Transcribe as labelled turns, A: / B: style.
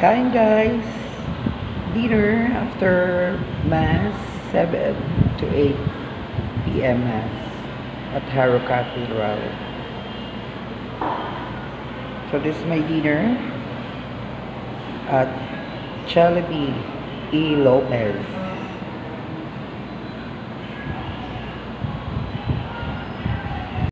A: Kain guys. Dinner after Mass, 7 to 8 p.m. Mass at Harrow Cathedral. So this is my dinner at Jollibee E. Lopez.